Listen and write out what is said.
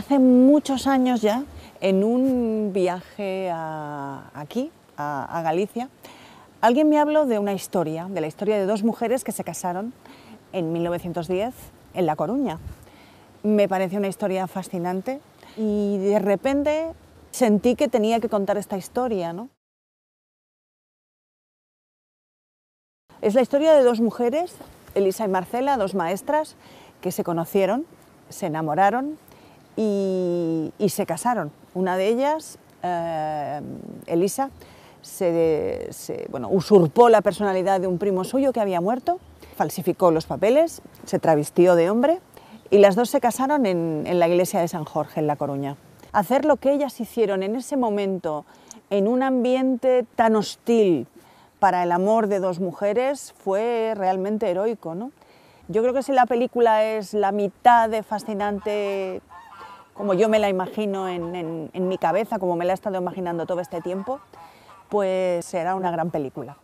Hace muchos años ya, en un viaje aquí, a, Galicia, alguien me habló de una historia, de la historia de dos mujeres que se casaron en 1910 en La Coruña. Me pareció una historia fascinante y de repente sentí que tenía que contar esta historia. ¿no? Es la historia de dos mujeres, Elisa y Marcela, dos maestras, que se conocieron, se enamoraron y, se casaron. Una de ellas, eh, Elisa, se, bueno, usurpó la personalidad de un primo suyo que había muerto, falsificó los papeles, se travestió de hombre y las dos se casaron en, en la iglesia de San Jorge, en La Coruña. Hacer lo que ellas hicieron en ese momento, en un ambiente tan hostil para el amor de dos mujeres, fue realmente heroico. ¿no? Yo creo que si la película es la mitad de fascinante como yo me la imagino en, mi cabeza, como me la he estado imaginando todo este tiempo, pues será una gran película.